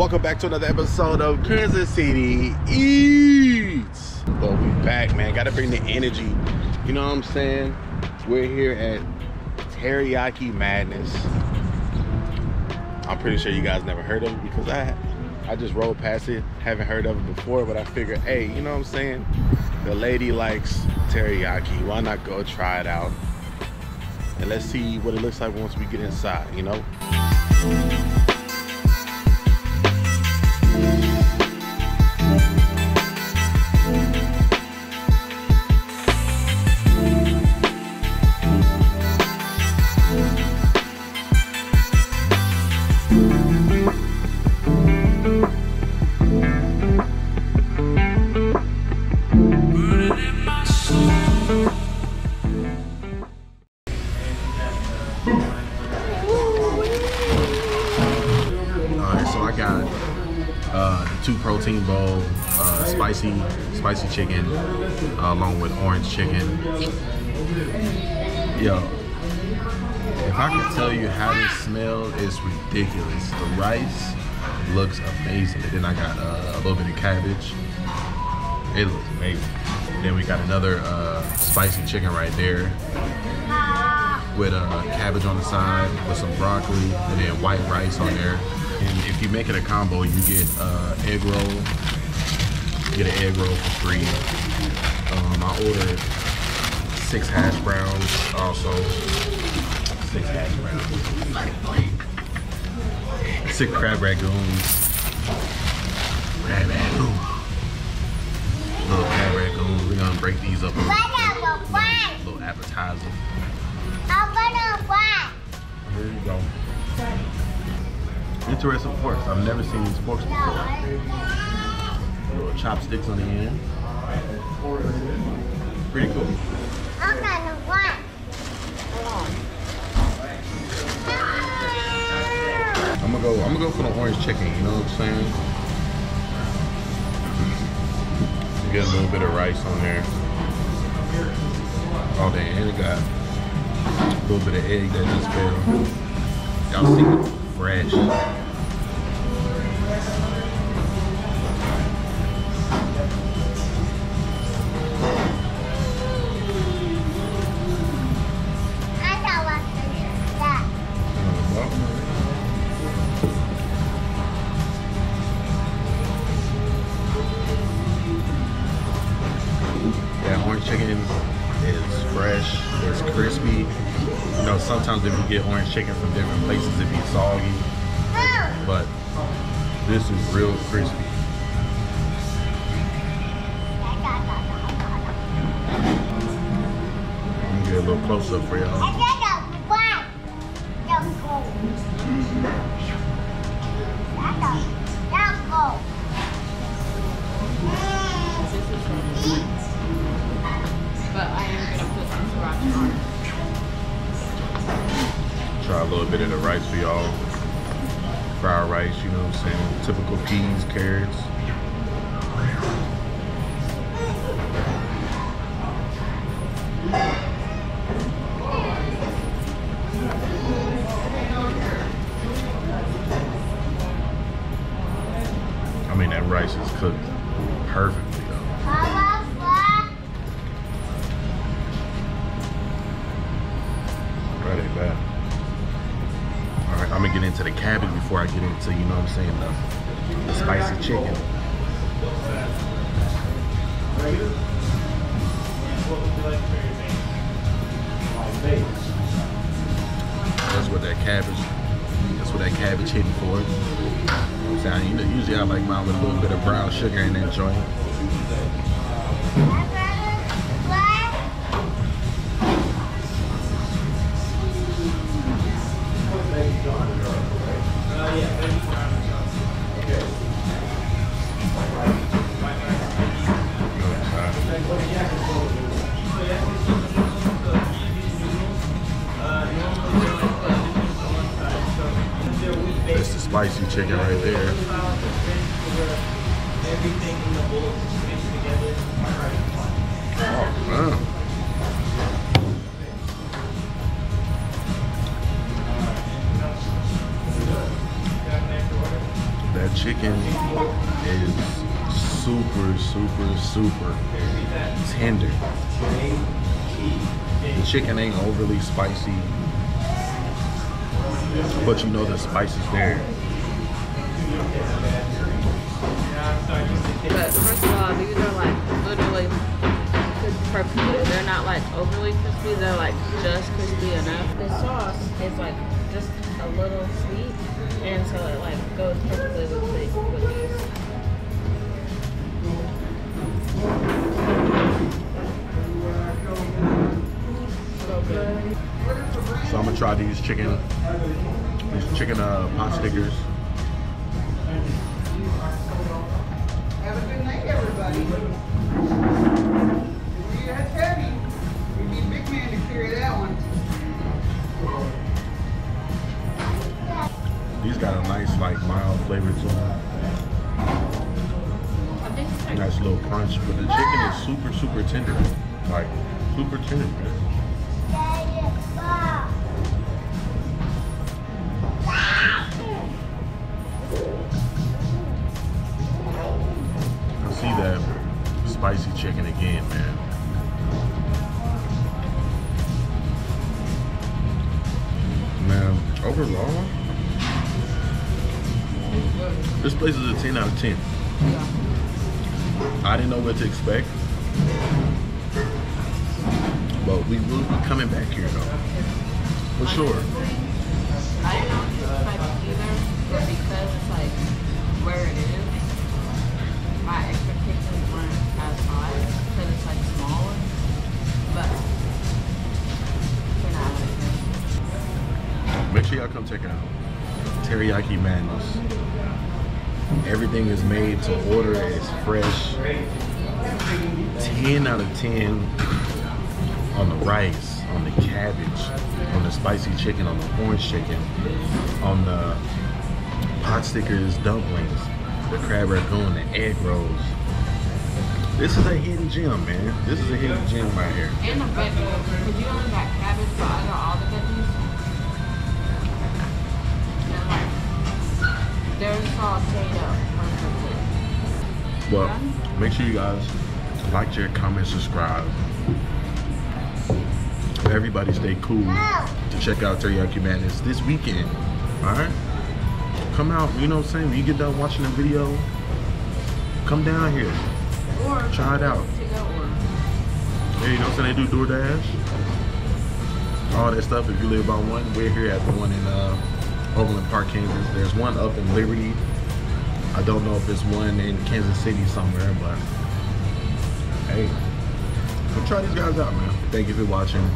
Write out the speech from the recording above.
welcome back to another episode of Kansas City Eats. Well, we back, man. Gotta bring the energy. You know what I'm saying? We're here at Teriyaki Madness. I'm pretty sure you guys never heard of it because I I just rolled past it, haven't heard of it before, but I figured, hey, you know what I'm saying? The lady likes teriyaki. Why not go try it out? And let's see what it looks like once we get inside, you know? Protein bowl, uh, spicy spicy chicken, uh, along with orange chicken. Yo, if I could tell you how this smells, it's ridiculous. The rice looks amazing. And then I got uh, a little bit of cabbage. It looks amazing. Then we got another uh, spicy chicken right there with uh, cabbage on the side, with some broccoli, and then white rice on there. And if you make it a combo, you get uh, egg roll. You get an egg roll for free. Um, I ordered six hash browns also. Six hash browns. Six crab ragoons. Crab ragoon. Little crab ragoons. We're gonna break these up. little bit. Little appetizer. Here you go. Interesting forks. I've never seen these forks before. Little chopsticks on the end. Pretty cool. I'm gonna go. I'm gonna go for the orange chicken. You know what I'm saying? Get a little bit of rice on there. Oh, damn, and it got a little bit of egg that just uh, fell. Y'all see it? Fresh. Sometimes if you get orange chicken from different places, it be soggy. But this is real crispy. I'm gonna get a little close up for y'all. Little bit of the rice for y'all. Fried rice, you know what I'm saying? Typical peas, carrots. I mean, that rice is cooked perfectly I'm gonna get into the cabbage before I get into, you know what I'm saying, the, the spicy chicken. That's what that cabbage, that's what that cabbage hitting for. Usually I like mine with a little bit of brown sugar in that joint. Spicy chicken right there. Oh, That chicken is super, super, super tender. The chicken ain't overly spicy, but you know the spice is there. But first of all, these are like literally pita. They're not like overly crispy. They're like just crispy enough. The sauce is like just a little sweet, and so it like goes perfectly with, the, with these. So. So I'm gonna try these chicken, these chicken uh, pot stickers. These got a nice like mild flavor to them. Nice little crunch, but the chicken is super, super tender. Like super tender, this place is a 10 out of 10. I didn't know what to expect. But we will be coming back here though. For sure. Everything is made to order. It's fresh. 10 out of 10 on the rice, on the cabbage, on the spicy chicken, on the orange chicken, on the pot stickers, dumplings, the crab rangoon, the egg rolls. This is a hidden gem, man. This is a hidden gem right here. And the veggies, because you only got cabbage, but got all the veggies. Well, make sure you guys like, share, comment, subscribe. Everybody stay cool to check out Teriyaki Madness this weekend. Alright? Come out, you know what I'm saying? When you get done watching the video, come down here. Or Try it out. Yeah, you know what I'm saying? They do DoorDash. All that stuff. If you live by one, we're here at the one in uh, Overland Park, Kansas. There's one up in Liberty. I don't know if it's one in Kansas City somewhere, but hey, go try these guys out, man. Thank you for watching.